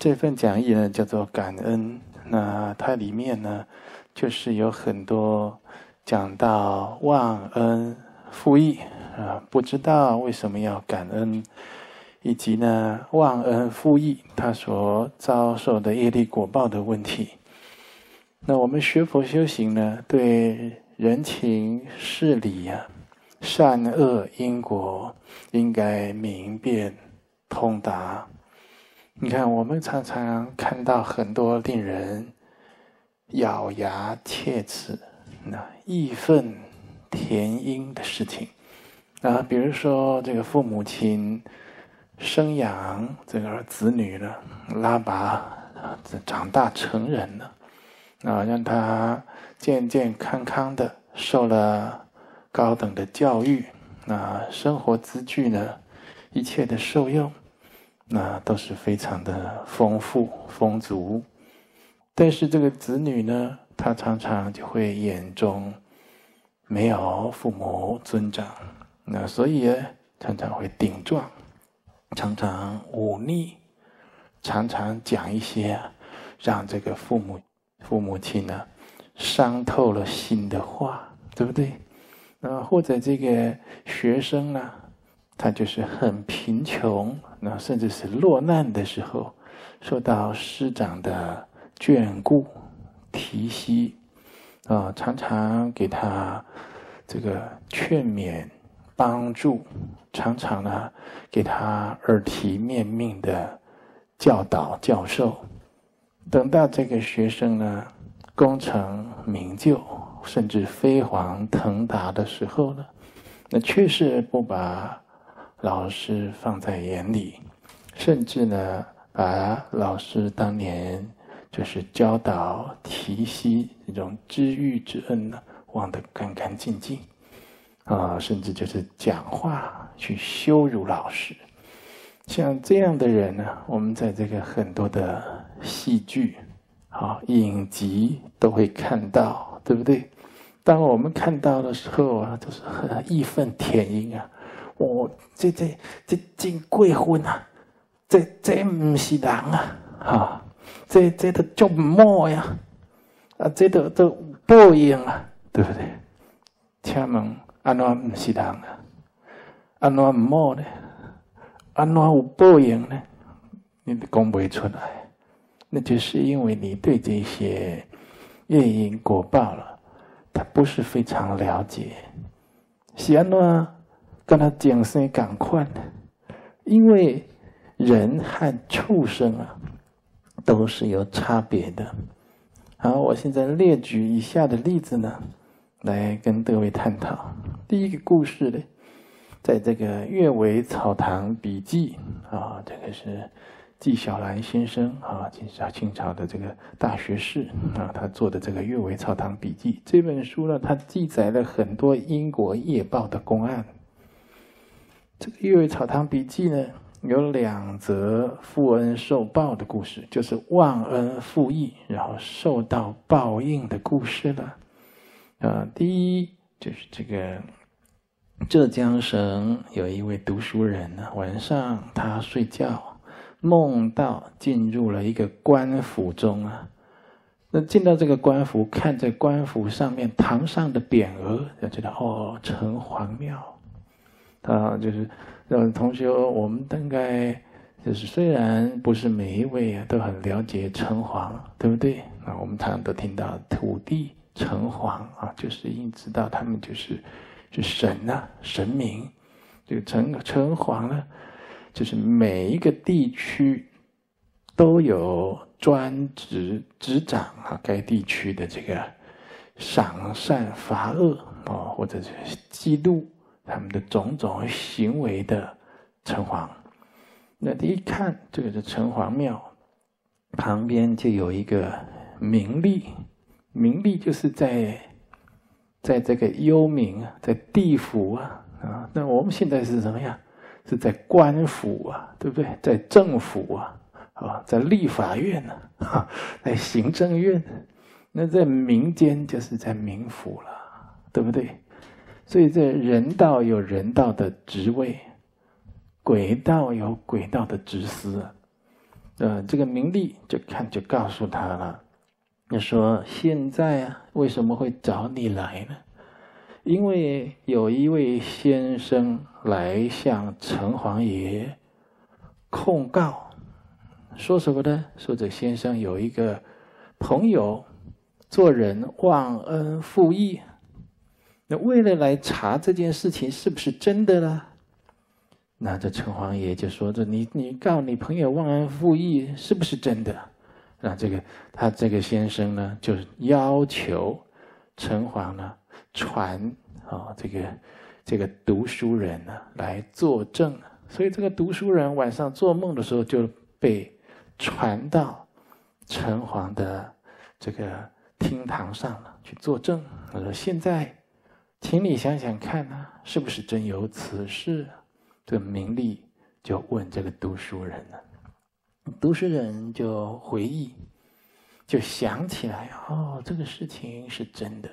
这份讲义呢叫做感恩，那它里面呢就是有很多讲到忘恩负义啊，不知道为什么要感恩，以及呢忘恩负义他所遭受的业力果报的问题。那我们学佛修行呢，对人情事理呀、善恶因果，应该明辨通达。你看，我们常常看到很多令人咬牙切齿、那义愤填膺的事情啊，比如说这个父母亲生养这个子女呢，拉拔，长大成人了。啊，让他健健康康的受了高等的教育，那生活资具呢，一切的受用，那都是非常的丰富丰足。但是这个子女呢，他常常就会眼中没有父母尊长，那所以呢，常常会顶撞，常常忤逆，常常讲一些让这个父母。父母亲呢，伤透了心的话，对不对？那或者这个学生呢，他就是很贫穷，那甚至是落难的时候，受到师长的眷顾、提携，啊，常常给他这个劝勉、帮助，常常呢给他耳提面命的教导、教授。等到这个学生呢功成名就，甚至飞黄腾达的时候呢，那确实不把老师放在眼里，甚至呢把老师当年就是教导提携这种知遇之恩呢忘得干干净净，啊，甚至就是讲话去羞辱老师。像这样的人呢，我们在这个很多的戏剧、啊影集都会看到，对不对？当我们看到的时候啊，就是很义愤填膺啊！我这这这真过分啊！这这不是人啊！哈，这这都做魔呀！啊，这都都报应啊，对不对？请问，安怎不是人啊？安怎唔魔呢？安怎有报应呢？你讲不出来，那就是因为你对这些业因果报了，他不是非常了解。是安怎跟他讲声赶快呢？因为人和畜生啊，都是有差别的。好，我现在列举以下的例子呢，来跟各位探讨。第一个故事呢。在这个《阅微草堂笔记》啊，这个是纪晓岚先生啊，清朝清朝的这个大学士啊，他做的这个《阅微草堂笔记》这本书呢，它记载了很多因果业报的公案。这个《阅微草堂笔记》呢，有两则负恩受报的故事，就是忘恩负义，然后受到报应的故事了。啊，第一就是这个。浙江省有一位读书人呢，晚上他睡觉，梦到进入了一个官府中啊。那进到这个官府，看着官府上面堂上的匾额，就知道哦，城隍庙。啊，就是让同学，我们大概就是虽然不是每一位啊都很了解城隍，对不对？啊，我们常常都听到土地城隍啊，就是应知道他们就是。是神呐，神明，这个城城隍呢，就是每一个地区都有专职执掌啊，该地区的这个赏善罚恶啊，或者是记录他们的种种行为的城隍。那一看，这个是城隍庙旁边就有一个名利，名利就是在。在这个幽冥啊，在地府啊，啊，那我们现在是什么样？是在官府啊，对不对？在政府啊，啊，在立法院呢，哈，在行政院，那在民间就是在民府了，对不对？所以这人道有人道的职位，鬼道有鬼道的职司。呃，这个名利就看就告诉他了。你说现在啊，为什么会找你来呢？因为有一位先生来向城隍爷控告，说什么呢？说这先生有一个朋友做人忘恩负义。那为了来查这件事情是不是真的呢？那这城隍爷就说：“这你你告你朋友忘恩负义是不是真的？”那这个他这个先生呢，就要求城隍呢传啊这个这个读书人呢来作证。所以这个读书人晚上做梦的时候就被传到城隍的这个厅堂上了去作证。他说：“现在，请你想想看啊，是不是真有此事？”这个名利就问这个读书人了，读书人就回忆，就想起来哦，这个事情是真的。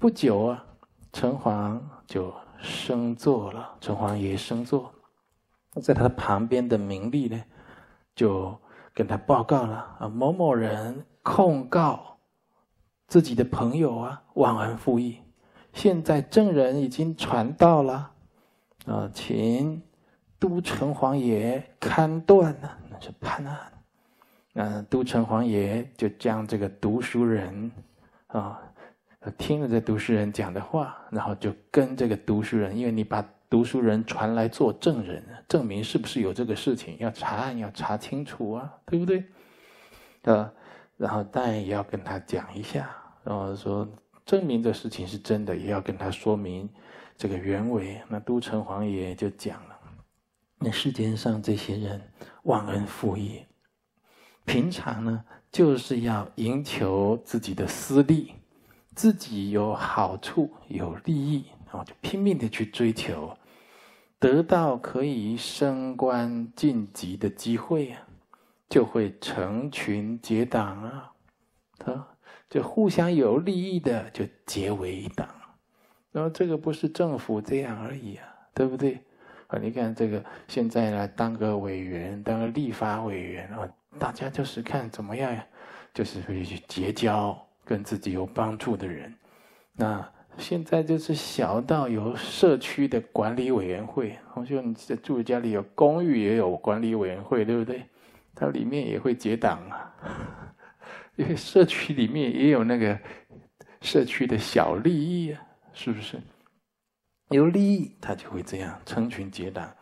不久啊，城隍就升座了，城隍爷升座，在他旁边的名利呢，就跟他报告了啊，某某人控告自己的朋友啊忘恩负义，现在证人已经传到了。啊，请都城隍爷勘断呢，那是判案。嗯，都城隍爷就将这个读书人啊，听了这读书人讲的话，然后就跟这个读书人，因为你把读书人传来做证人，证明是不是有这个事情，要查案要查清楚啊，对不对？啊，然后当然也要跟他讲一下，然后说证明这事情是真的，也要跟他说明。这个原委，那都城隍爷就讲了：那世间上这些人忘恩负义，平常呢就是要赢求自己的私利，自己有好处有利益，然后就拼命的去追求，得到可以升官晋级的机会啊，就会成群结党啊，他就互相有利益的就结为一党。然后这个不是政府这样而已啊，对不对？啊，你看这个现在来当个委员，当个立法委员啊，大家就是看怎么样，就是会去结交跟自己有帮助的人。那现在就是小到有社区的管理委员会，同学你住家里有公寓也有管理委员会，对不对？它里面也会结党啊，因为社区里面也有那个社区的小利益啊。是不是有利益，他就会这样成群结党，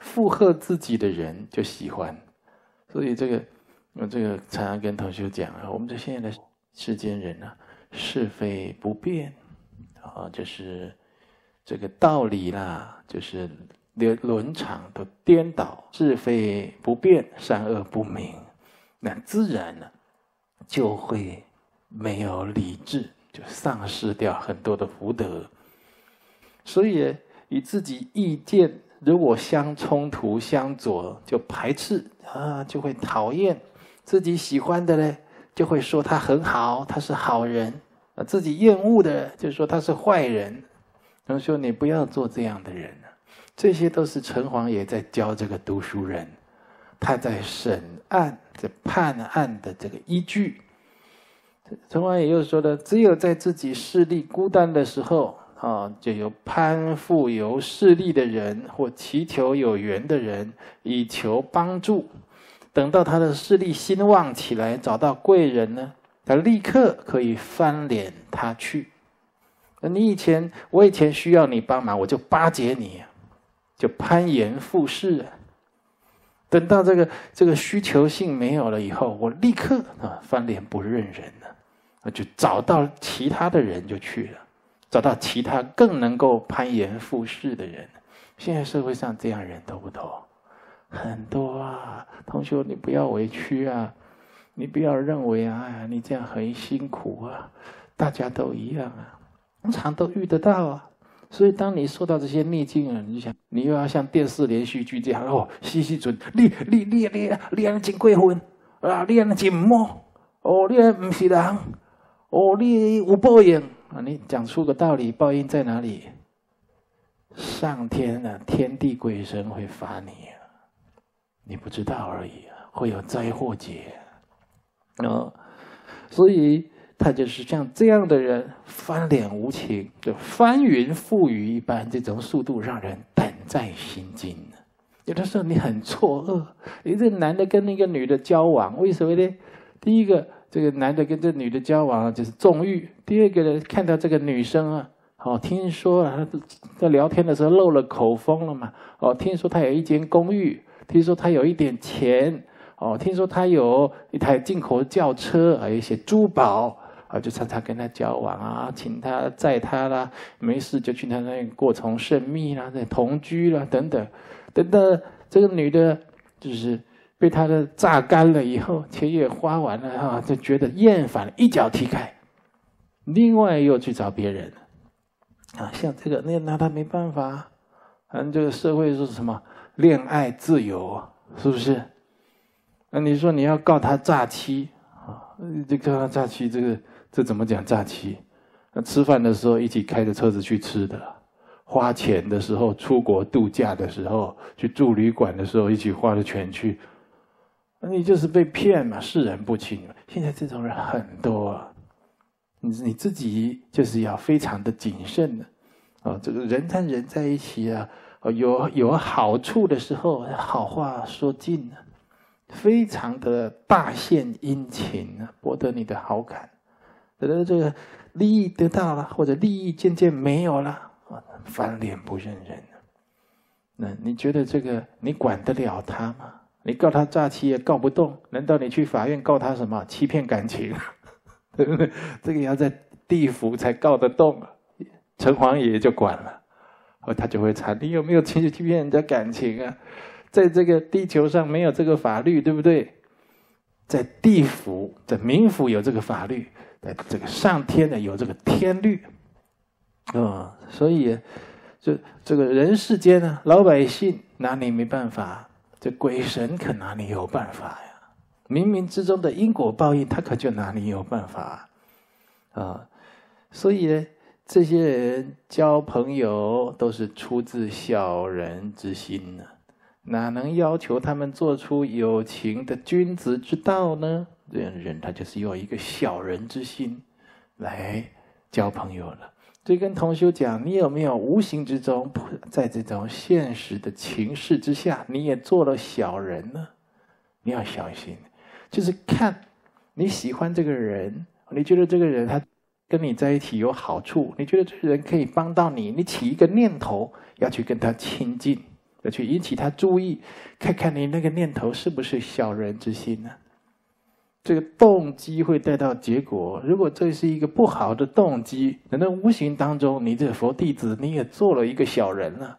附和自己的人就喜欢。所以这个，我这个常常跟同学讲啊，我们这现在的世间人啊，是非不变啊，就是这个道理啦，就是连伦场都颠倒，是非不变，善恶不明，那自然呢就会没有理智。就丧失掉很多的福德，所以与自己意见如果相冲突、相左，就排斥啊，就会讨厌自己喜欢的呢，就会说他很好，他是好人啊；自己厌恶的，就说他是坏人。他说：“你不要做这样的人这些都是城隍爷在教这个读书人，他在审案、在判案的这个依据。陈王也又说了，只有在自己势力孤单的时候，啊，就有攀附有势力的人，或祈求有缘的人，以求帮助。等到他的势力兴旺起来，找到贵人呢，他立刻可以翻脸他去。你以前，我以前需要你帮忙，我就巴结你，就攀岩附势。等到这个这个需求性没有了以后，我立刻啊翻脸不认人了。就找到其他的人就去了，找到其他更能够攀岩附势的人。现在社会上这样人多不多？很多啊，同学，你不要委屈啊，你不要认为啊，你这样很辛苦啊，大家都一样啊，通常都遇得到啊。所以，当你受到这些逆境了，你想，你又要像电视连续剧这样哦，吸吸准，你你你你你安真过分啊，你安真唔好哦，你唔是人。哦，你有报应啊！你讲出个道理，报应在哪里？上天啊，天地鬼神会罚你啊！你不知道而已，会有灾祸劫。啊，所以他就是像这样的人，翻脸无情，就翻云覆雨一般，这种速度让人胆战心惊。有的时候你很错愕，你这男的跟那个女的交往，为什么呢？第一个，这个男的跟这女的交往就是纵欲；第二个呢，看到这个女生啊，哦，听说啊，在聊天的时候漏了口风了嘛，哦，听说她有一间公寓，听说她有一点钱，哦，听说她有一台进口轿车，还有一些珠宝，就常常跟他交往啊，请他载他啦，没事就去他那里过从甚密啦，那同居啦，等等。等等这个女的，就是被他的榨干了以后，钱也花完了哈，就觉得厌烦了，一脚踢开，另外又去找别人啊，像这个那拿他没办法，反正这个社会是什么恋爱自由，是不是？那你说你要告他诈欺啊？这告他诈欺，这个这怎么讲假期？那吃饭的时候一起开着车子去吃的。花钱的时候，出国度假的时候，去住旅馆的时候，一起花了钱去，那你就是被骗嘛，世人不清。现在这种人很多，啊你你自己就是要非常的谨慎的啊。这个人跟人在一起啊，有有好处的时候，好话说尽了，非常的大献殷勤啊，博得你的好感。等到这个利益得到了，或者利益渐渐没有了。翻脸不认人，那你觉得这个你管得了他吗？你告他诈欺也告不动，难道你去法院告他什么欺骗感情？对不对？这个要在地府才告得动啊！城隍爷就管了，哦，他就会查你有没有欺欺骗人家感情啊？在这个地球上没有这个法律，对不对？在地府，在冥府有这个法律，这个上天呢有这个天律。啊，所以，这这个人世间呢，老百姓拿你没办法，这鬼神可拿你有办法呀？冥冥之中的因果报应，他可就拿你有办法啊！所以呢，这些人交朋友都是出自小人之心呢，哪能要求他们做出有情的君子之道呢？这样的人，他就是用一个小人之心来交朋友了。所以跟同修讲，你有没有无形之中，在这种现实的情势之下，你也做了小人呢？你要小心，就是看你喜欢这个人，你觉得这个人他跟你在一起有好处，你觉得这个人可以帮到你，你起一个念头要去跟他亲近，要去引起他注意，看看你那个念头是不是小人之心呢？这个动机会带到结果。如果这是一个不好的动机，可能无形当中，你这佛弟子你也做了一个小人了。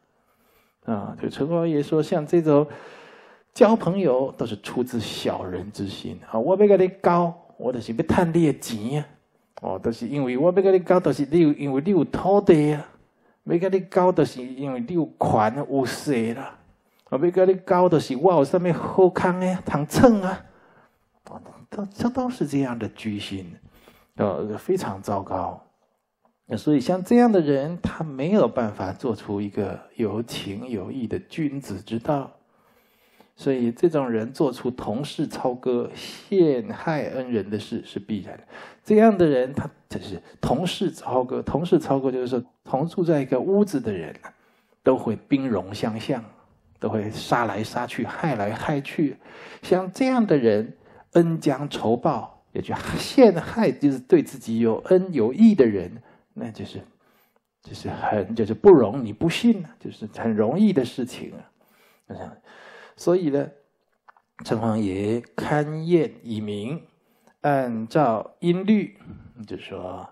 啊，就陈光爷说，像这种交朋友都是出自小人之心啊。我要跟你交，我就是要探你的钱呀。哦，都是因为我要跟你交，都是你有因为你有土地啊。要跟你交，都是因为你有权有势啦。我要跟你交，都是我有什么好康的通蹭啊。都这都是这样的居心，呃，非常糟糕。所以像这样的人，他没有办法做出一个有情有义的君子之道。所以这种人做出同室操戈、陷害恩人的事是必然的。这样的人，他就是同室操戈。同室操戈就是说，同住在一个屋子的人，都会兵戎相向，都会杀来杀去、害来害去。像这样的人。恩将仇报，也就陷害，就是对自己有恩有义的人，那就是，就是很就是不容你不信啊，就是很容易的事情啊。所以呢，城隍爷勘验以明，按照音律，就说。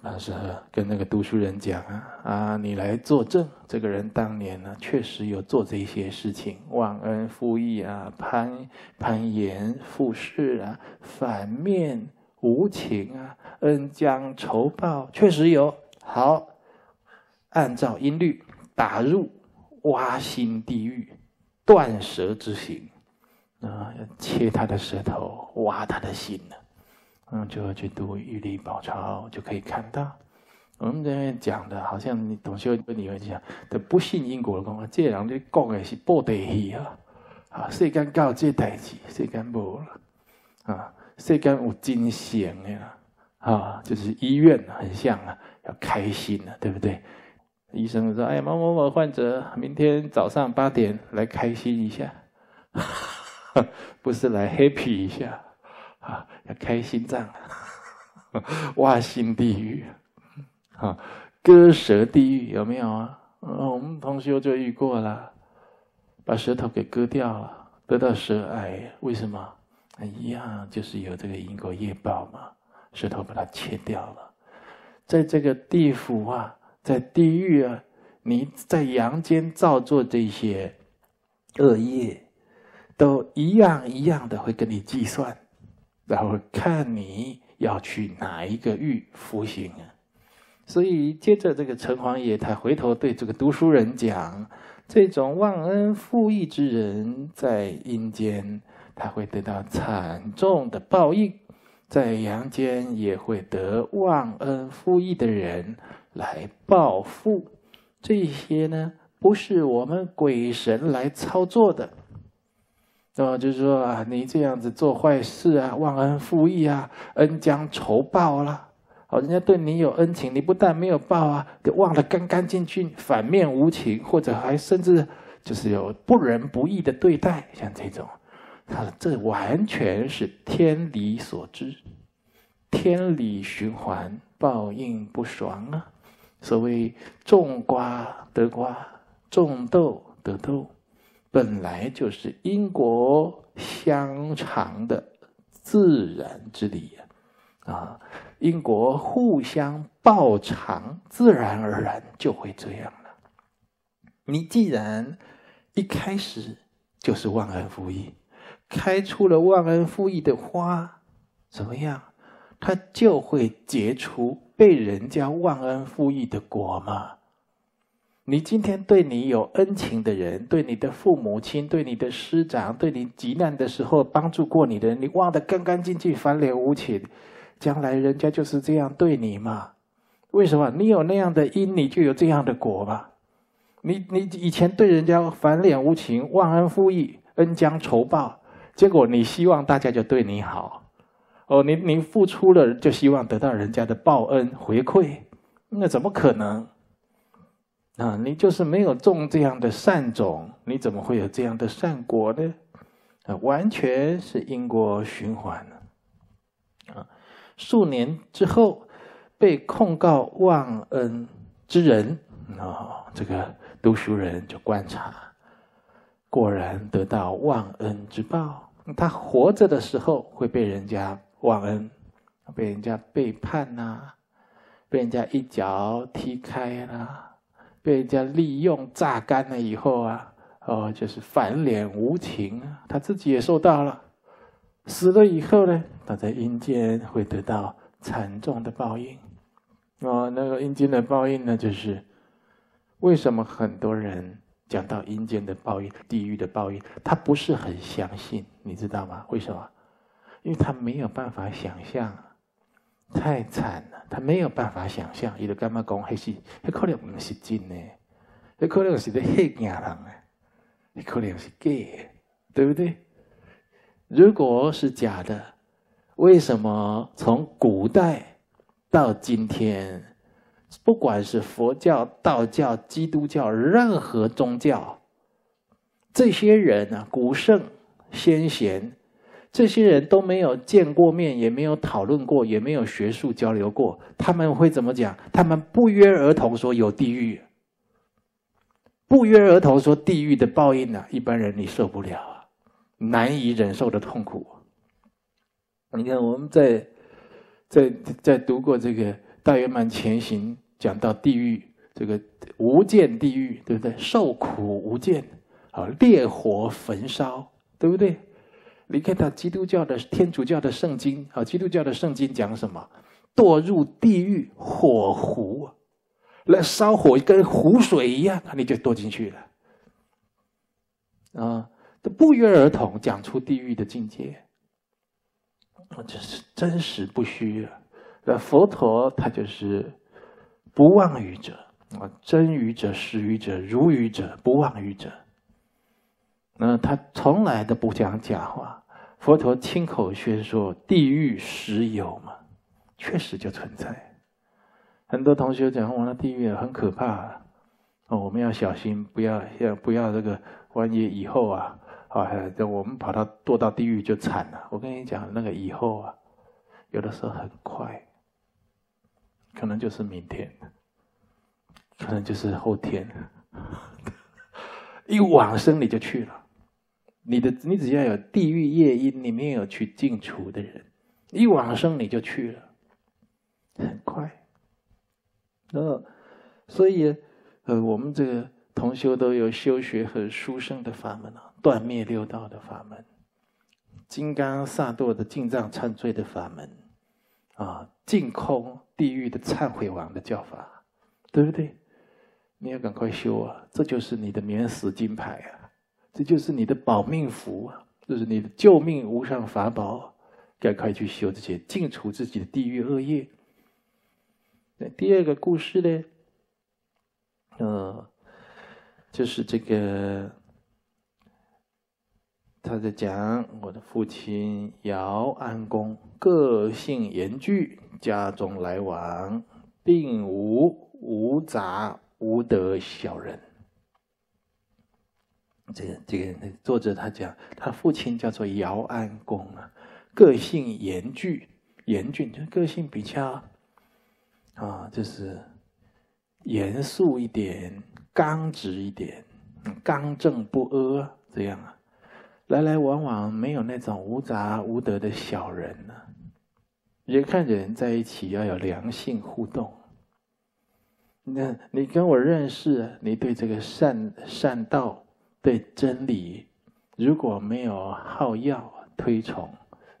那时候跟那个读书人讲啊啊，你来作证，这个人当年呢确实有做这些事情，忘恩负义啊，攀攀岩附势啊，反面无情啊，恩将仇报，确实有。好，按照音律打入挖心地狱，断舌之刑啊，要切他的舌头，挖他的心呢。嗯，就要去读《玉历宝钞》，就可以看到。我们这边讲的，好像你董修跟你会讲的不信因果的公，这人你讲的是报地戏啊，啊，世间搞这代志，世间无了。啊，世间有金贤的啦，啊，就是医院很像啊，要开心了，对不对？医生说：“哎，某某某患者，明天早上八点来开心一下，不是来 happy 一下。啊，要开心脏，挖心地狱，啊，割舌地狱有没有啊？我们同学就遇过了，把舌头给割掉了，得到舌癌，为什么？一样就是有这个因果业报嘛，舌头把它切掉了，在这个地府啊。”在地狱啊，你在阳间造作这些恶业，都一样一样的会跟你计算，然后看你要去哪一个狱服刑啊。所以接着这个城隍爷他回头对这个读书人讲：这种忘恩负义之人，在阴间他会得到惨重的报应，在阳间也会得忘恩负义的人。来报复，这些呢不是我们鬼神来操作的，那么就是说啊，你这样子做坏事啊，忘恩负义啊，恩将仇报啦，好，人家对你有恩情，你不但没有报啊，给忘得干干净净，反面无情，或者还甚至就是有不仁不义的对待，像这种，他这完全是天理所致，天理循环，报应不爽啊。所谓种瓜得瓜，种豆得豆，本来就是因果相长的自然之理呀！啊，因果互相报偿，自然而然就会这样了。你既然一开始就是忘恩负义，开出了忘恩负义的花，怎么样？它就会结出。被人家忘恩负义的果嘛？你今天对你有恩情的人，对你的父母亲，对你的师长，对你急难的时候帮助过你的人，你忘得干干净净，翻脸无情，将来人家就是这样对你嘛？为什么？你有那样的因，你就有这样的果嘛？你你以前对人家翻脸无情、忘恩负义、恩将仇报，结果你希望大家就对你好。哦，你你付出了，就希望得到人家的报恩回馈，那怎么可能？啊，你就是没有种这样的善种，你怎么会有这样的善果呢？啊，完全是因果循环啊，数年之后被控告忘恩之人啊，这个读书人就观察，果然得到忘恩之报。他活着的时候会被人家。忘恩，被人家背叛呐，被人家一脚踢开啦，被人家利用榨干了以后啊，哦，就是反脸无情啊，他自己也受到了。死了以后呢，他在阴间会得到惨重的报应。哦，那个阴间的报应呢，就是为什么很多人讲到阴间的报应、地狱的报应，他不是很相信，你知道吗？为什么？因为他没有办法想象，太惨了，他没有办法想象。伊就干嘛讲？还是还可能不是真的，还可能是在吓人啊，还可能是假，对不对？如果是假的，为什么从古代到今天，不管是佛教、道教、基督教，任何宗教，这些人啊，古圣先贤。这些人都没有见过面，也没有讨论过，也没有学术交流过。他们会怎么讲？他们不约而同说有地狱，不约而同说地狱的报应呢？一般人你受不了啊，难以忍受的痛苦。你看我们在在在读过这个《大圆满前行》，讲到地狱这个无间地狱，对不对？受苦无间啊，烈火焚烧，对不对？你看到基督教的、天主教的圣经啊，基督教的圣经讲什么？堕入地狱火湖，那烧火跟湖水一样，你就堕进去了。啊，都不约而同讲出地狱的境界，这是真实不虚啊。那佛陀他就是不妄语者啊，真语者、实语者、如语者、不妄语者。那他从来都不讲假话。佛陀亲口宣说地狱实有嘛，确实就存在。很多同学讲，我那地狱很可怕哦，我们要小心，不要要不要这个，万一以后啊，啊，等我们跑到堕到地狱就惨了。我跟你讲，那个以后啊，有的时候很快，可能就是明天，可能就是后天，一往生你就去了。你的你只要有地狱业因，你没有去净除的人，一往生你就去了，很快。呃，所以呃，我们这个同修都有修学和殊胜的法门啊，断灭六道的法门，金刚萨埵的净藏忏罪的法门，啊，净空地狱的忏悔王的教法，对不对？你要赶快修啊，这就是你的免死金牌啊！这就是你的保命符啊！这是你的救命无上法宝，赶快去修这些，净除自己的地狱恶业。那第二个故事呢？呃，就是这个他在讲我的父亲姚安公，个性严峻，家中来往并无无杂无德小人。这个这个作者他讲，他父亲叫做姚安公啊，个性严峻，严峻就是个性比较啊，就是严肃一点，刚直一点，刚正不阿这样啊，来来往往没有那种无杂无德的小人呢。人看人在一起要有良性互动，那你跟我认识，你对这个善善道。对真理，如果没有好要推崇，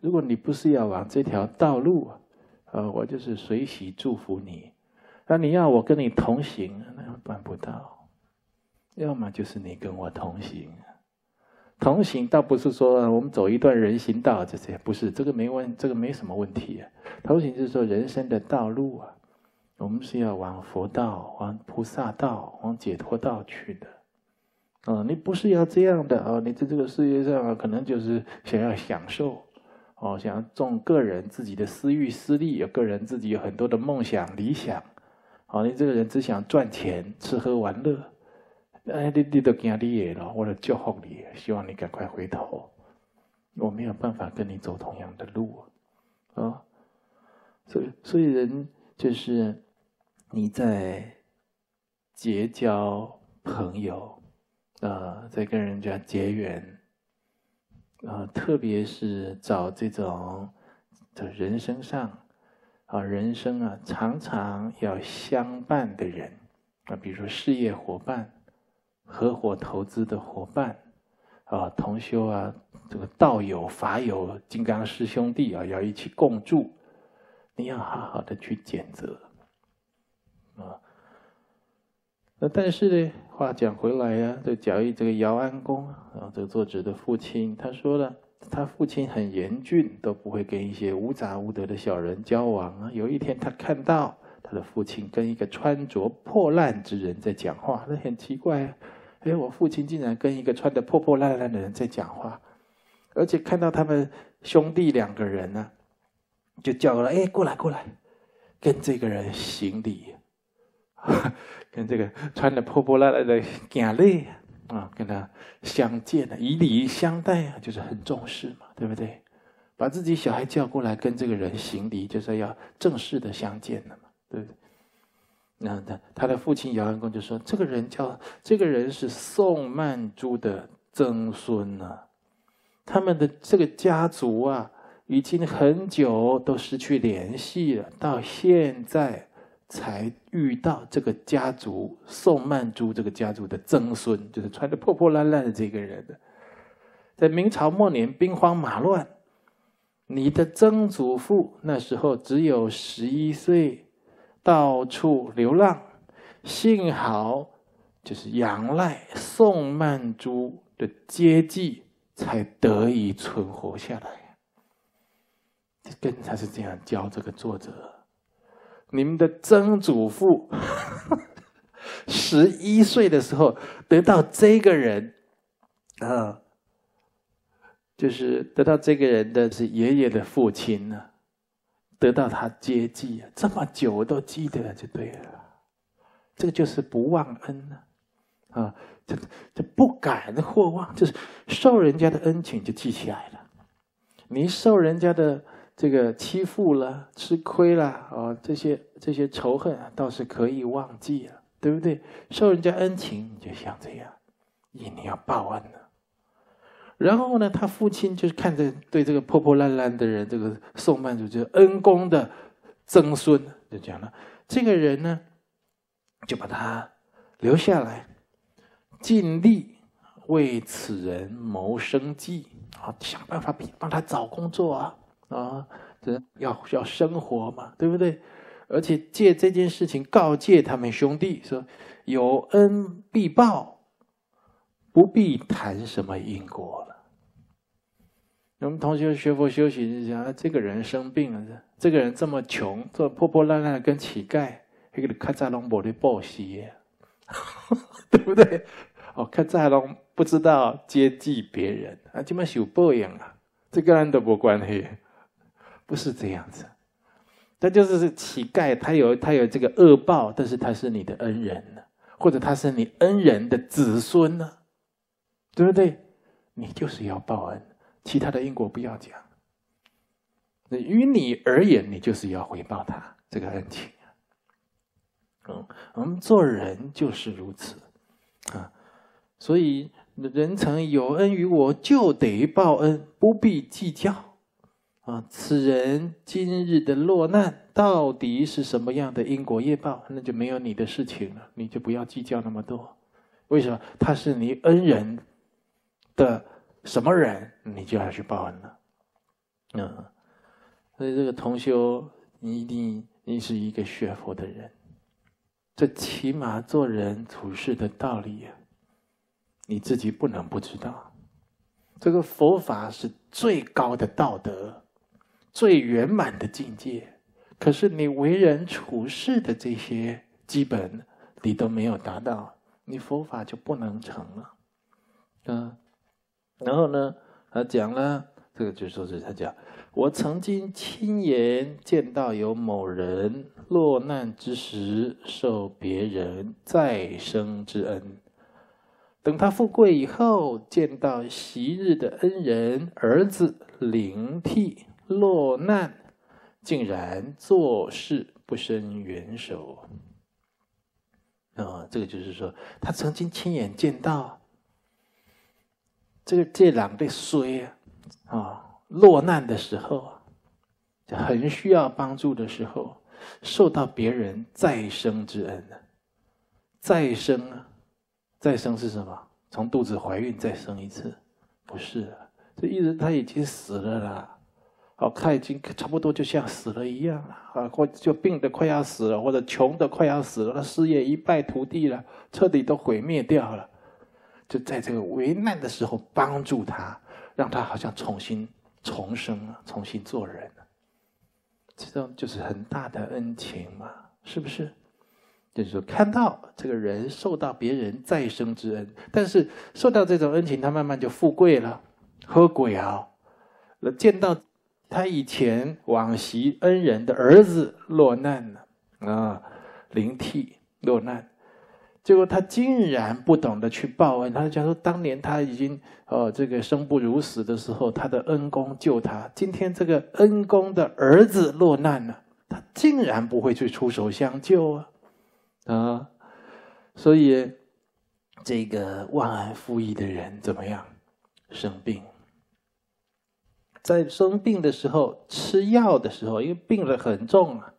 如果你不是要往这条道路，呃，我就是随喜祝福你。那你要我跟你同行，那办不到。要么就是你跟我同行，同行倒不是说我们走一段人行道这些，不是这个没问，这个没什么问题。同行就是说人生的道路啊，我们是要往佛道、往菩萨道、往解脱道去的。啊，你不是要这样的啊！你在这个世界上啊，可能就是想要享受，哦，想要重个人自己的私欲、私利，有个人自己有很多的梦想、理想，哦，你这个人只想赚钱、吃喝玩乐，哎，你你都惊你了，我的祝福你，希望你赶快回头，我没有办法跟你走同样的路，啊，所以所以人就是你在结交朋友。呃，在跟人家结缘，啊，特别是找这种的人生上啊，人生啊，常常要相伴的人啊，比如说事业伙伴、合伙投资的伙伴啊，同修啊，这个道友、法友、金刚师兄弟啊，要一起共住，你要好好的去拣择啊。那但是呢，话讲回来呀，这讲一这个姚安公啊，这个作者的父亲，他说了，他父亲很严峻，都不会跟一些无杂无德的小人交往啊。有一天，他看到他的父亲跟一个穿着破烂之人在讲话，那很奇怪啊，哎，我父亲竟然跟一个穿的破破烂烂的人在讲话，而且看到他们兄弟两个人呢，就叫了，哎，过来过来，跟这个人行礼。跟这个穿的破破烂烂的囝类啊，跟他相见的以礼相待啊，就是很重视嘛，对不对？把自己小孩叫过来跟这个人行礼，就是要正式的相见的嘛，对不对？那他他的父亲姚安公就说：“这个人叫这个人是宋曼珠的曾孙呢，他们的这个家族啊，已经很久都失去联系了，到现在。”才遇到这个家族宋曼珠这个家族的曾孙，就是穿的破破烂烂的这个人。在明朝末年，兵荒马乱，你的曾祖父那时候只有十一岁，到处流浪，幸好就是仰赖宋曼珠的接济，才得以存活下来。这跟他是这样教这个作者。你们的曾祖父十一岁的时候得到这个人，啊，就是得到这个人的是爷爷的父亲呢，得到他接济，这么久都记得就对了。这个就是不忘恩呢，啊，这这不敢或忘，就是受人家的恩情就记起来了。你受人家的这个欺负了、吃亏了啊，这些这些仇恨倒是可以忘记了，对不对？受人家恩情，你就像这样，一定要报恩。然后呢，他父亲就是看着对这个破破烂烂的人，这个宋曼主就是恩公的曾孙，就讲了，这个人呢，就把他留下来，尽力为此人谋生计啊，想办法帮他找工作啊啊，这要要生活嘛，对不对？而且借这件事情告诫他们兄弟说：有恩必报。不必谈什么因果了。我们同学学佛修行，就讲这个人生病了，这个人这么穷，这破破烂烂的跟乞丐，还给你看在龙伯的报喜，对不对？哦，看在龙不知道接济别人啊，这么受报应啊，这个人都不关系，不是这样子。他就是乞丐，他有他有这个恶报，但是他是你的恩人呢，或者他是你恩人的子孙呢。对不对？你就是要报恩，其他的因果不要讲。那于你而言，你就是要回报他这个恩情。嗯，我们做人就是如此啊。所以人曾有恩于我，就得报恩，不必计较。啊，此人今日的落难，到底是什么样的因果业报？那就没有你的事情了，你就不要计较那么多。为什么？他是你恩人。的什么人，你就要去报恩了，嗯，所以这个同修，你一定你是一个学佛的人，这起码做人处事的道理呀，你自己不能不知道。这个佛法是最高的道德，最圆满的境界，可是你为人处事的这些基本你都没有达到，你佛法就不能成了，嗯。然后呢，他讲了，这个就说是他讲，我曾经亲眼见到有某人落难之时受别人再生之恩，等他富贵以后，见到昔日的恩人儿子灵替落难，竟然做事不伸援手。啊，这个就是说，他曾经亲眼见到。这个这两对衰啊，啊，落难的时候啊，很需要帮助的时候，受到别人再生之恩呢。再生啊，再生是什么？从肚子怀孕再生一次？不是，这意思他已经死了啦。哦，他已经差不多就像死了一样了啊，或就病的快要死了，或者穷的快要死了，那事业一败涂地了，彻底都毁灭掉了。就在这个危难的时候帮助他，让他好像重新重生了，重新做人了。这种就是很大的恩情嘛，是不是？就是说，看到这个人受到别人再生之恩，但是受到这种恩情，他慢慢就富贵了，喝鬼啊！见到他以前往昔恩人的儿子落难了啊，灵替落难。结果他竟然不懂得去报恩，他就讲说，当年他已经哦这个生不如死的时候，他的恩公救他。今天这个恩公的儿子落难了，他竟然不会去出手相救啊啊！所以这个忘恩负义的人怎么样？生病，在生病的时候吃药的时候，因为病得很重啊，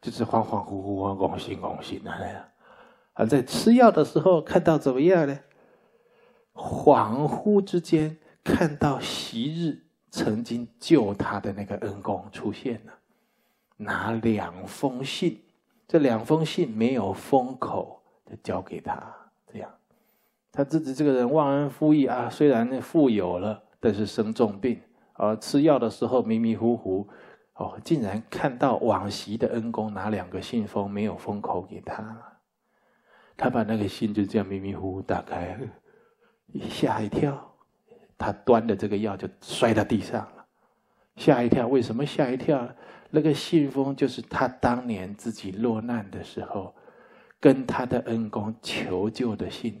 就是恍恍惚惚、恍醒恍醒的那样。啊，在吃药的时候看到怎么样呢？恍惚之间看到昔日曾经救他的那个恩公出现了，拿两封信，这两封信没有封口，就交给他。这样，他自己这个人忘恩负义啊，虽然富有了，但是生重病啊，吃药的时候迷迷糊糊，哦，竟然看到往昔的恩公拿两个信封没有封口给他。他把那个信就这样迷迷糊糊打开，吓一跳，他端的这个药就摔到地上了，吓一跳。为什么吓一跳？那个信封就是他当年自己落难的时候，跟他的恩公求救的信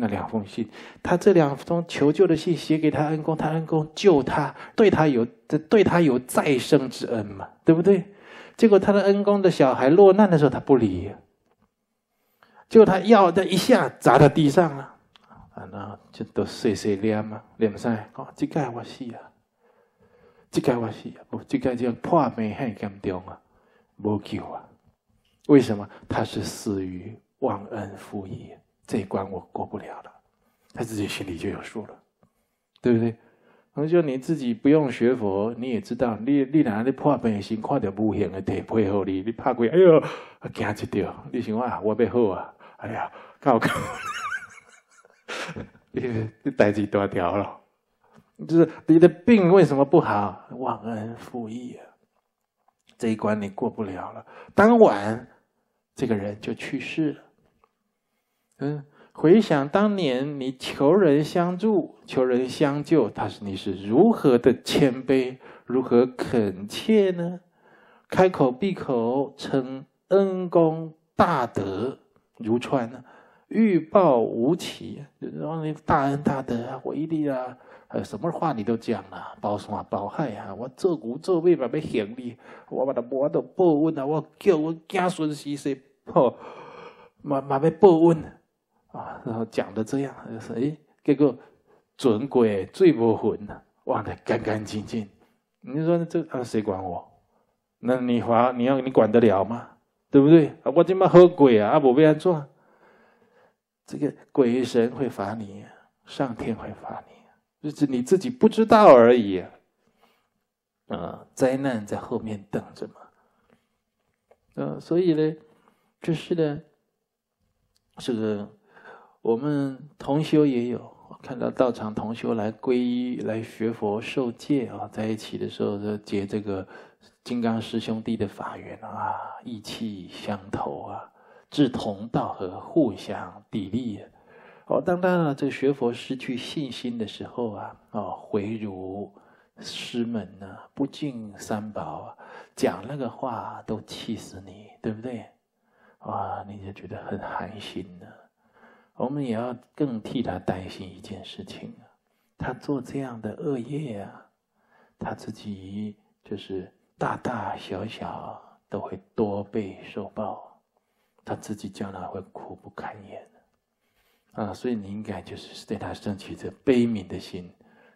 那两封信，他这两封求救的信写给他恩公，他恩公救他，对他有对他有再生之恩嘛，对不对？结果他的恩公的小孩落难的时候，他不理。结果他药的一下砸到地上了，啊，那就都碎碎念嘛，念啥？哦，这个我死啊，这个我死啊，不，这个叫破病很严重啊，无救啊。为什么？他是死于忘恩负义，这一关我过不了了。他自己心里就有数了，对不对？那就你自己不用学佛，你也知道，你你哪里破病心，看到无形的地配合你，你怕鬼？哎呦，惊一跳！你想啊，我要好啊！哎呀，搞搞，你你代志大条了，就是你的病为什么不好？忘恩负义啊，这一关你过不了了。当晚，这个人就去世了。嗯，回想当年你求人相助、求人相救，他是你是如何的谦卑，如何恳切呢？开口闭口称恩公大德。如川呢，欲报无期，然后你大恩大德啊，我一定啊，呃，什么话你都讲了，包山包害啊，我做古做尾嘛要行你，我把他磨到报恩啊，我叫我家孙死死，吼，嘛嘛要报恩啊，然后讲的这样，就是诶，结果准鬼最不魂了，忘得干干净净。你说这啊，谁管我？那你罚你要你管得了吗？对不对？啊，我怎么好鬼啊？啊，我被安做，这个鬼神会罚你，上天会罚你，就是你自己不知道而已。啊，灾难在后面等着嘛。嗯，所以呢，就是呢，这个我们同修也有看到道场同修来皈依、来学佛、受戒啊，在一起的时候就结这个。金刚师兄弟的法缘啊，意气相投啊，志同道合，互相砥砺。哦，当当这个学佛失去信心的时候啊，哦，回如师门呢，不敬三宝啊，讲那个话都气死你，对不对？哇，你就觉得很寒心呢。我们也要更替他担心一件事情啊，他做这样的恶业啊，他自己就是。大大小小都会多倍受报，他自己将来会苦不堪言啊！所以你应该就是对他升起这悲悯的心，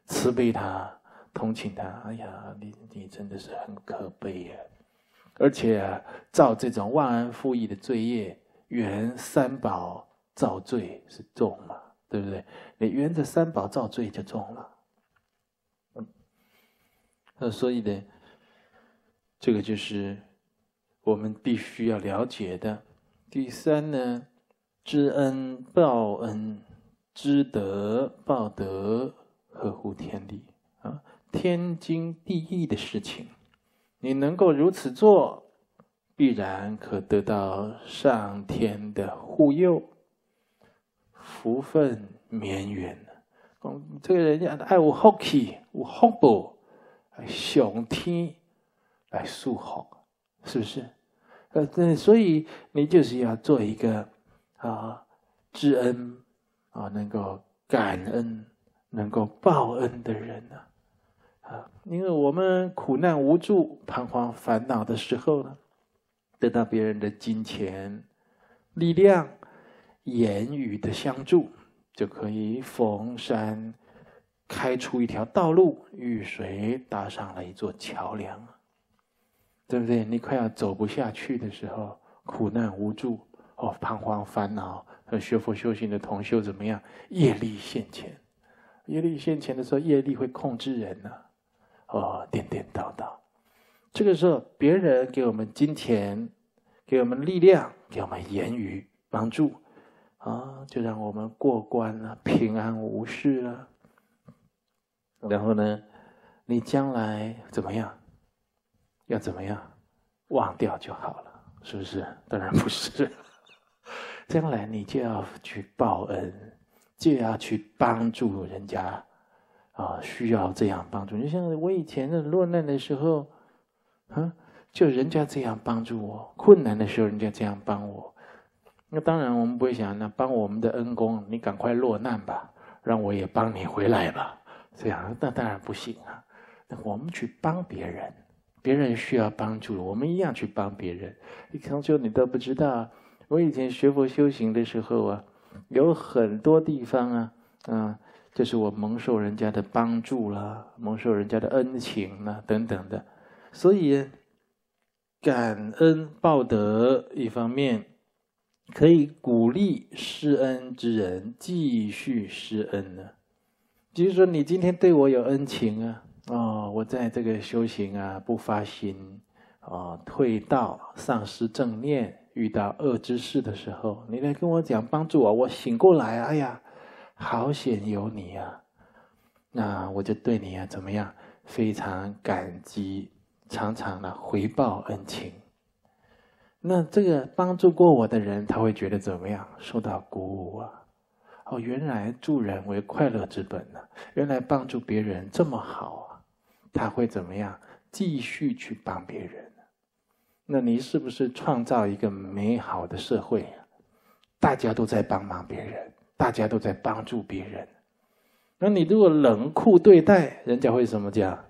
慈悲他，同情他。哎呀，你你真的是很可悲呀！而且啊，造这种忘恩负义的罪业，原三宝造罪是重嘛，对不对？你原着三宝造罪就重了。嗯，那所以呢？这个就是我们必须要了解的。第三呢，知恩报恩，知德报德，合乎天理啊，天经地义的事情。你能够如此做，必然可得到上天的护佑，福分绵延。这个人家爱有福气，有福报，上天。来束缚，是不是？呃，所以你就是要做一个啊，知恩啊，能够感恩、能够报恩的人呢。啊，因为我们苦难无助、彷徨烦恼的时候呢，得到别人的金钱、力量、言语的相助，就可以逢山开出一条道路，遇水搭上了一座桥梁。对不对？你快要走不下去的时候，苦难无助，哦，彷徨烦恼，和学佛修行的同修怎么样？业力现前，业力现前的时候，业力会控制人呢，哦，颠颠倒倒。这个时候，别人给我们金钱，给我们力量，给我们言语帮助，啊，就让我们过关了，平安无事了。然后呢，你将来怎么样？要怎么样？忘掉就好了，是不是？当然不是。将来你就要去报恩，就要去帮助人家，啊，需要这样帮助。你像我以前的落难的时候，啊，就人家这样帮助我；困难的时候，人家这样帮我。那当然，我们不会想，那帮我们的恩公，你赶快落难吧，让我也帮你回来吧。这样，那当然不行啊。那我们去帮别人，别人需要帮助，我们一样去帮别人。你可能就你都不知道，我以前学佛修行的时候啊，有很多地方啊，啊，就是我蒙受人家的帮助啦，蒙受人家的恩情啦，等等的。所以，感恩报德一方面。可以鼓励施恩之人继续施恩呢。比如说，你今天对我有恩情啊，哦，我在这个修行啊不发心，哦，退道、丧失正念，遇到恶之事的时候，你来跟我讲帮助我，我醒过来，哎呀，好险有你啊！那我就对你啊怎么样？非常感激，常常的回报恩情。那这个帮助过我的人，他会觉得怎么样？受到鼓舞啊！哦，原来助人为快乐之本呢。原来帮助别人这么好啊！他会怎么样？继续去帮别人。那你是不是创造一个美好的社会？大家都在帮忙别人，大家都在帮助别人。那你如果冷酷对待，人家会怎么讲？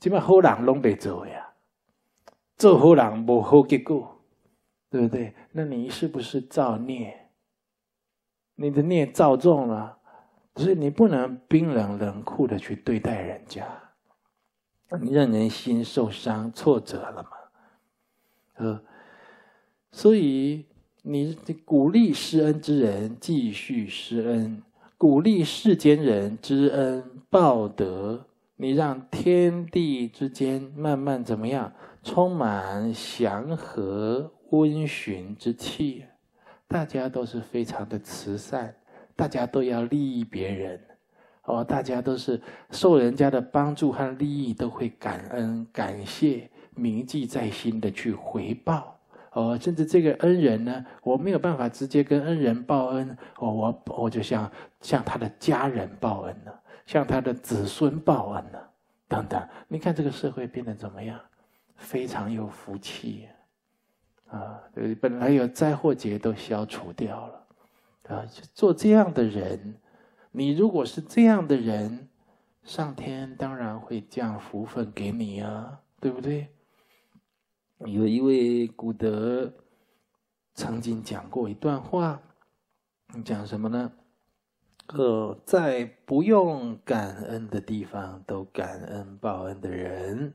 基本好人拢得做呀，做好人无好结果。对不对？那你是不是造孽？你的孽造重了，所以你不能冰冷冷酷的去对待人家，你让人心受伤、挫折了嘛？呃，所以你鼓励施恩之人继续施恩，鼓励世间人知恩报德，你让天地之间慢慢怎么样，充满祥和。温驯之气，大家都是非常的慈善，大家都要利益别人，哦，大家都是受人家的帮助和利益，都会感恩、感谢、铭记在心的去回报，哦，甚至这个恩人呢，我没有办法直接跟恩人报恩，哦，我我就向向他的家人报恩了，向他的子孙报恩了，等等。你看这个社会变得怎么样？非常有福气。啊，对，本来有灾祸劫都消除掉了，啊，做这样的人，你如果是这样的人，上天当然会降福分给你啊，对不对？有一位古德曾经讲过一段话，讲什么呢？呃，在不用感恩的地方都感恩报恩的人，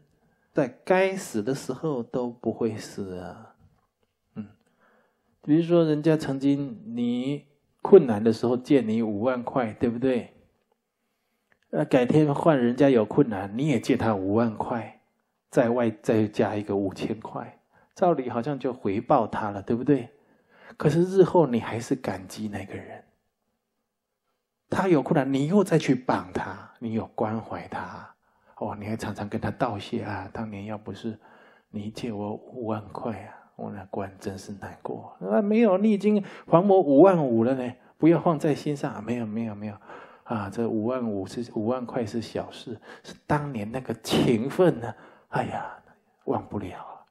在该死的时候都不会死啊。比如说，人家曾经你困难的时候借你五万块，对不对？呃，改天换人家有困难，你也借他五万块，在外再加一个五千块，照理好像就回报他了，对不对？可是日后你还是感激那个人，他有困难，你又再去帮他，你有关怀他，哦，你还常常跟他道谢啊。当年要不是你借我五万块啊。我那关真是难过啊！没有，你已经还我五万五了呢，不要放在心上。没有，没有，没有，啊，这五万五是五万块是小事，是当年那个情分呢。哎呀，忘不了，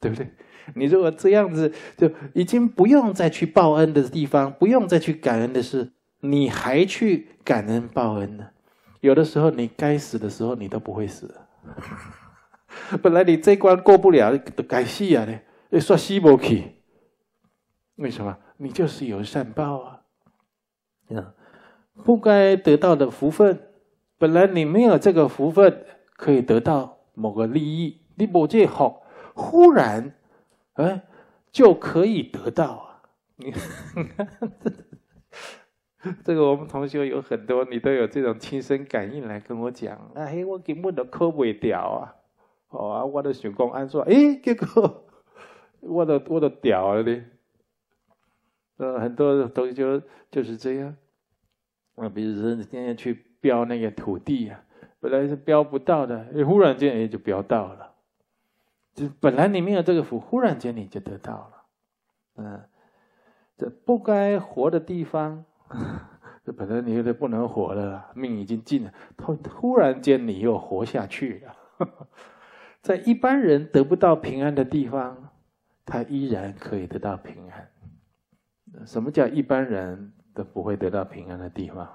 对不对？你如果这样子，就已经不用再去报恩的地方，不用再去感恩的事，你还去感恩报恩呢？有的时候，你该死的时候，你都不会死。本来你这关过不了，都该死啊！呢。你说西不去？为什么？你就是有善报啊！啊，不该得到的福分，本来你没有这个福分可以得到某个利益，你某件好，忽然，哎，就可以得到啊！你看，这个我们同学有很多，你都有这种亲身感应来跟我讲。哎，我根本都扣不掉啊！哦啊，我都想讲安说，哎，结果。我的我的屌了的，呃，很多东西就就是这样。啊，比如说你今天去标那个土地啊，本来是标不到的，忽然间也就标到了。就本来你没有这个福，忽然间你就得到了。嗯，这不该活的地方，本来你有点不能活了，命已经尽了，突突然间你又活下去了。在一般人得不到平安的地方，他依然可以得到平安。什么叫一般人都不会得到平安的地方？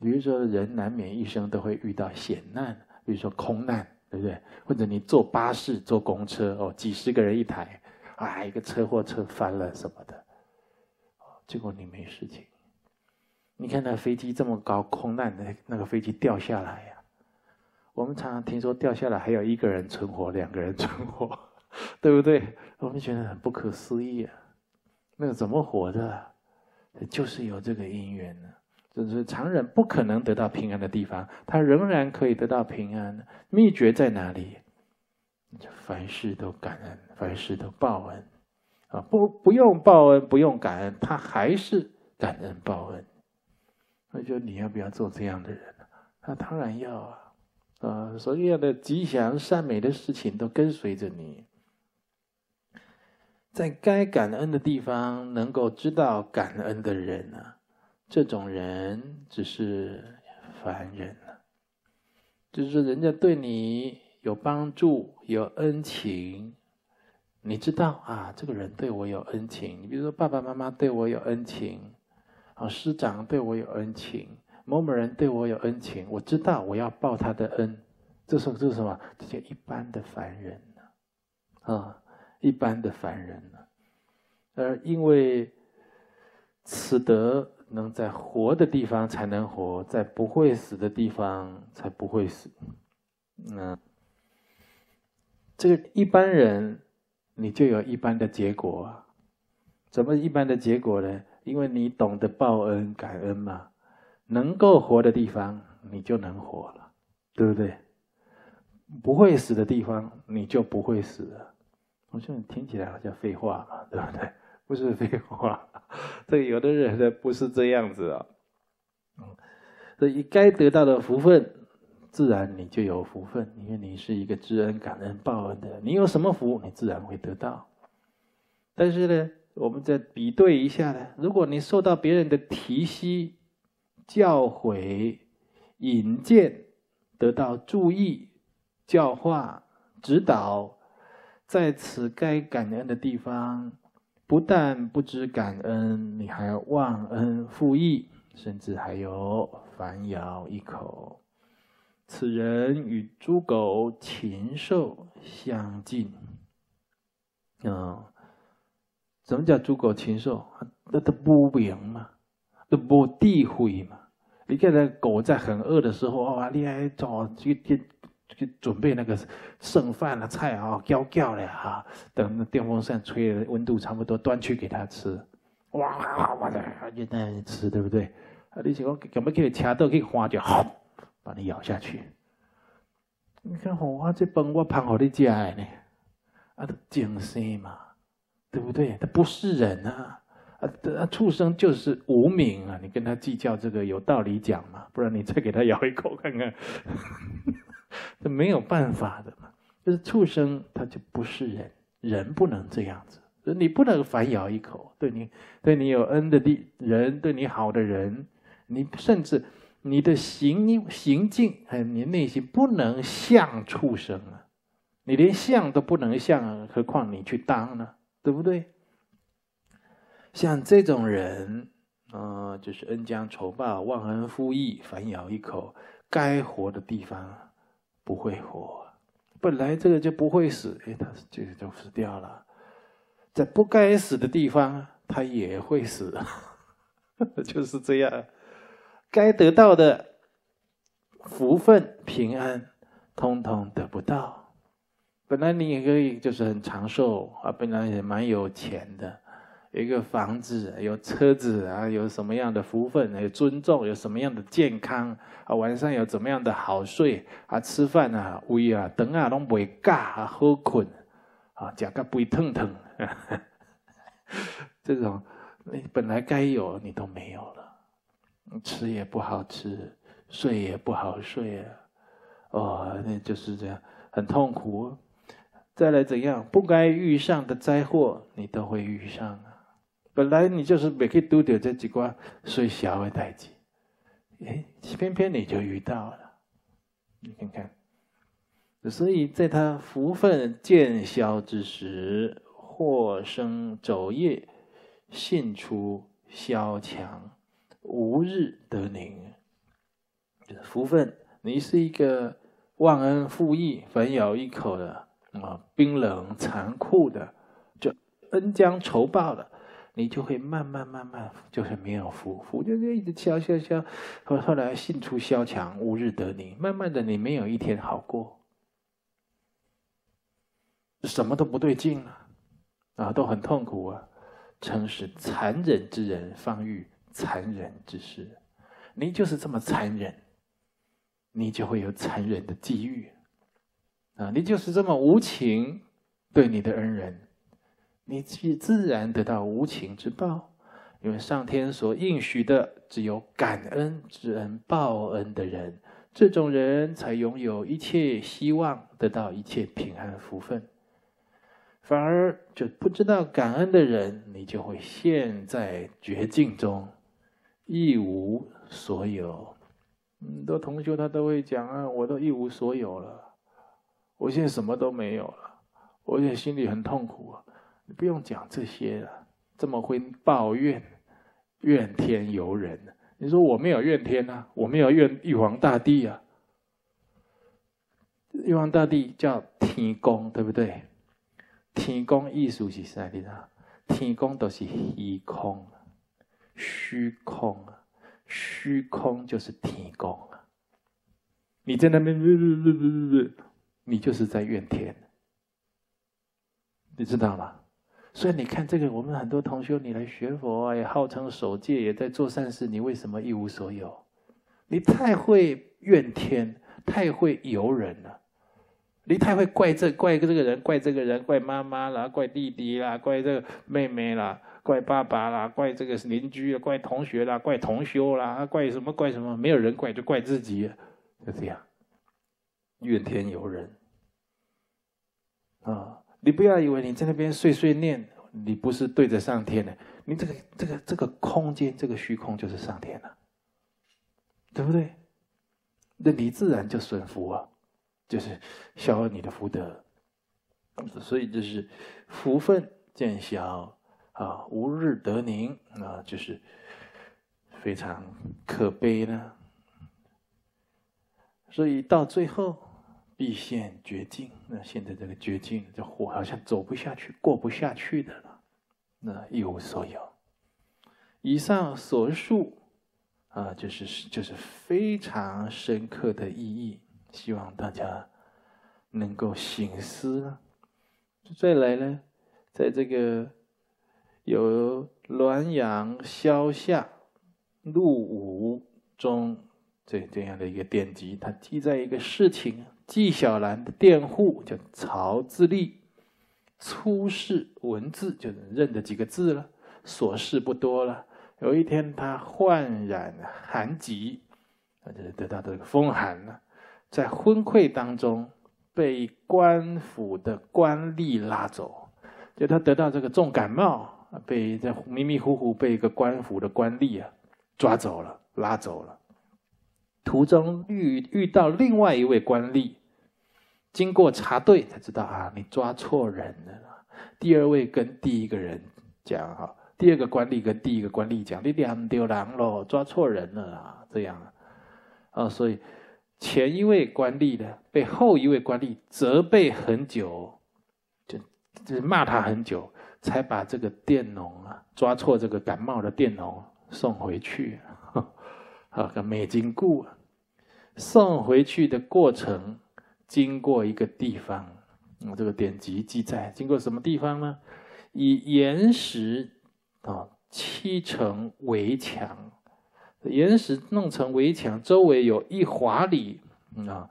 比如说，人难免一生都会遇到险难，比如说空难，对不对？或者你坐巴士、坐公车，哦，几十个人一台，啊，一个车祸车翻了什么的，结果你没事情。你看那飞机这么高，空难的那个飞机掉下来呀，我们常常听说掉下来还有一个人存活，两个人存活，对不对？我们觉得很不可思议啊，那个怎么活的？就是有这个因缘呢。就是常人不可能得到平安的地方，他仍然可以得到平安。秘诀在哪里？凡事都感恩，凡事都报恩啊！不不用报恩，不用感恩，他还是感恩报恩。那就你要不要做这样的人？他当然要啊！啊，所有的吉祥善美的事情都跟随着你，在该感恩的地方，能够知道感恩的人呢，这种人只是凡人了。就是人家对你有帮助、有恩情，你知道啊，这个人对我有恩情。你比如说，爸爸妈妈对我有恩情。啊，师长对我有恩情，某某人对我有恩情，我知道我要报他的恩。这是这是什么？这叫一般的凡人呢？啊，一般的凡人呢？而因为此德能在活的地方才能活，在不会死的地方才不会死。那这个一般人，你就有一般的结果啊。怎么一般的结果呢？因为你懂得报恩感恩嘛，能够活的地方你就能活了，对不对？不会死的地方你就不会死了。我说你听起来好像废话嘛，对不对？不是废话，这有的人呢不是这样子啊。所以该得到的福分，自然你就有福分，因为你是一个知恩感恩报恩的，你有什么福，你自然会得到。但是呢？我们再比对一下呢？如果你受到别人的提携、教诲、引荐，得到注意、教化、指导，在此该感恩的地方，不但不知感恩，你还忘恩负义，甚至还有反咬一口。此人与猪狗、禽兽相近，嗯。什么叫猪狗禽兽？那都不明嘛，都不地慧嘛。你看那狗在很饿的时候，哇，你还找去去准备那个剩饭的菜啊，叫叫的哈，等那电风扇吹温度差不多，端去给他吃。哇哇的，就那吃，对不对？啊，你想讲，怎么给你掐到给花就好，把你咬下去。你看，我这饭我捧好的家呢，啊，都精神嘛。对不对？他不是人啊！啊，畜生就是无名啊！你跟他计较这个有道理讲嘛？不然你再给他咬一口看看，这没有办法的嘛。就是畜生，他就不是人，人不能这样子，你不能反咬一口。对你，对你有恩的地人，对你好的人，你甚至你的行行径，还有你内心不能像畜生啊！你连像都不能像，何况你去当呢？对不对？像这种人，啊，就是恩将仇报、忘恩负义、反咬一口，该活的地方不会活，本来这个就不会死，哎，他这个就死掉了。在不该死的地方，他也会死，就是这样。该得到的福分、平安，通通得不到。本来你也可以就是很长寿啊，本来也蛮有钱的，一个房子，有车子啊，有什么样的福分，有尊重，有什么样的健康啊，晚上有怎么样的好睡啊，吃饭啊，胃啊，等啊，拢袂尬啊，好困啊，食个胃疼疼，这种你本来该有你都没有了，吃也不好吃，睡也不好睡啊，哦，那就是这样，很痛苦。再来怎样？不该遇上的灾祸，你都会遇上啊！本来你就是没去拄到这几关最小的代志，哎，偏偏你就遇到了，你看看。所以在他福分渐消之时，或生昼夜，信出消强，无日得宁。福分，你是一个忘恩负义、反咬一口的啊，冰冷残酷的，就恩将仇报的。你就会慢慢慢慢，就是没有福，福就一直消消消，后后来信出消强，无日得宁。慢慢的，你没有一天好过，什么都不对劲了，啊，都很痛苦啊。诚实残忍之人，方遇残忍之事。你就是这么残忍，你就会有残忍的际遇，啊，你就是这么无情对你的恩人。你自自然得到无情之报，因为上天所应许的只有感恩之恩报恩的人，这种人才拥有一切希望，得到一切平安福分。反而就不知道感恩的人，你就会陷在绝境中，一无所有。很多同学他都会讲啊，我都一无所有了，我现在什么都没有了，我现在心里很痛苦啊。不用讲这些了，这么会抱怨，怨天尤人。你说我没有怨天啊，我没有怨玉皇大帝啊。玉皇大帝叫天公，对不对？天公意思是啥？你知道？天公都是虚空，虚空，虚空就是天公啊。你在那边，你就是在怨天，你知道吗？所以你看，这个我们很多同学，你来学佛啊也号称守戒，也在做善事，你为什么一无所有？你太会怨天，太会尤人了。你太会怪这怪这个人，怪这个人，怪妈妈啦，怪弟弟啦，怪这个妹妹啦，怪爸爸啦，怪这个邻居啦，怪同学啦，怪同修啦，怪什么怪什么？没有人怪，就怪自己，就这样，怨天尤人啊。你不要以为你在那边碎碎念，你不是对着上天的，你这个这个这个空间，这个虚空就是上天了，对不对？那你自然就损福啊，就是消耗你的福德，所以就是福分渐消啊，无日得宁啊，就是非常可悲呢。所以到最后。必陷绝境，那现在这个绝境，这火好像走不下去、过不下去的了，那一无所有。以上所述啊，就是就是非常深刻的意义，希望大家能够醒思。再来呢，在这个有滦阳萧夏陆武中这这样的一个典籍，它记载一个事情。纪晓岚的佃户叫曹自立，粗识文字，就认得几个字了，琐事不多了。有一天，他患染寒疾，他就得到这个风寒了，在昏聩当中被官府的官吏拉走，就他得到这个重感冒，被在迷迷糊糊被一个官府的官吏啊抓走了，拉走了。途中遇遇到另外一位官吏。经过查对才知道啊，你抓错人了。第二位跟第一个人讲哈，第二个官吏跟第一个官吏讲，你两丢狼喽，抓错人了啊，这样啊，啊，所以前一位官吏呢，被后一位官吏责备很久，就就骂他很久，才把这个佃农啊抓错这个感冒的佃农送回去，啊，个美金故送回去的过程。经过一个地方，嗯，这个典籍记载，经过什么地方呢？以岩石啊砌成围墙，岩石弄成围墙，周围有一华里啊，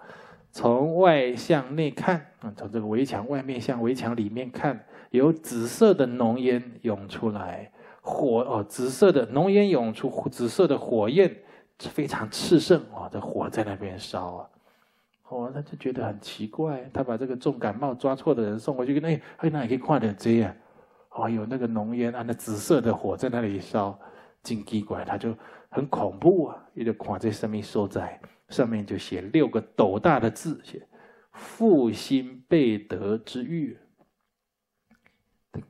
从外向内看啊，从这个围墙外面向围墙里面看，有紫色的浓烟涌出来，火哦，紫色的浓烟涌出，紫色的火焰非常炽盛啊，这火在那边烧啊。哦，他就觉得很奇怪，他把这个重感冒抓错的人送回去，跟哎，哎，那也可以看点这样，哦，有那个浓烟啊，那紫色的火在那里烧，金鸡怪，他就很恐怖啊！一个看这上面受灾，上面就写六个斗大的字，写“复兴备德之欲”。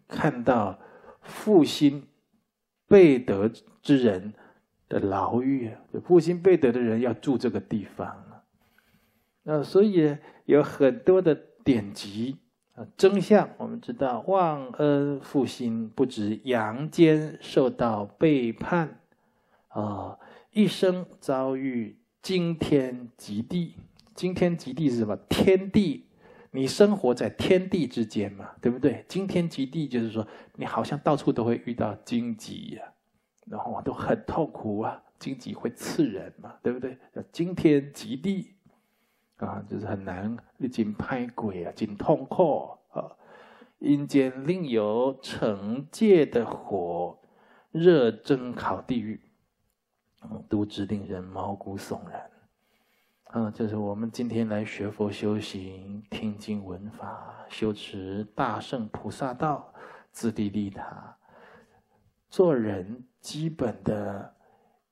看到复兴备德之人的牢狱，复兴备德的人要住这个地方啊。所以有很多的典籍啊。真相，我们知道，忘恩负心，不止阳间受到背叛，啊，一生遭遇惊天极地。惊天极地是什么？天地，你生活在天地之间嘛，对不对？惊天极地就是说，你好像到处都会遇到荆棘呀，然后都很痛苦啊，荆棘会刺人嘛，对不对？叫惊天极地。啊，就是很难，历经拍鬼啊，经痛苦啊。阴间另有惩戒的火，热蒸烤地狱，都知令人毛骨悚然。啊，就是我们今天来学佛修行，听经闻法，修持大圣菩萨道，自利利他，做人基本的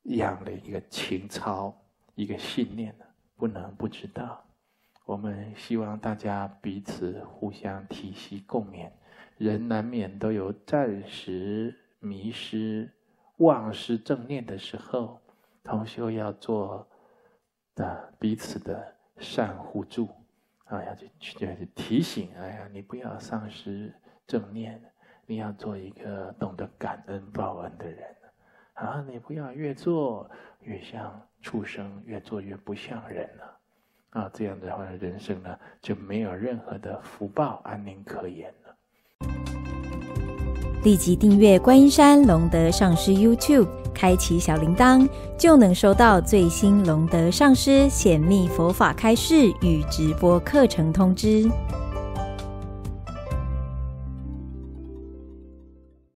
养的一个情操，一个信念呢。不能不知道，我们希望大家彼此互相体恤共勉。人难免都有暂时迷失、忘失正念的时候，同修要做的彼此的善互助啊，要去去提醒。哎呀，你不要丧失正念，你要做一个懂得感恩报恩的人啊！你不要越做越像。畜生越做越不像人了，啊，这样的话，人生呢就没有任何的福报安宁可言了。立即订阅观音山龙德上师 YouTube，开启小铃铛，就能收到最新龙德上师显密佛法开示与直播课程通知。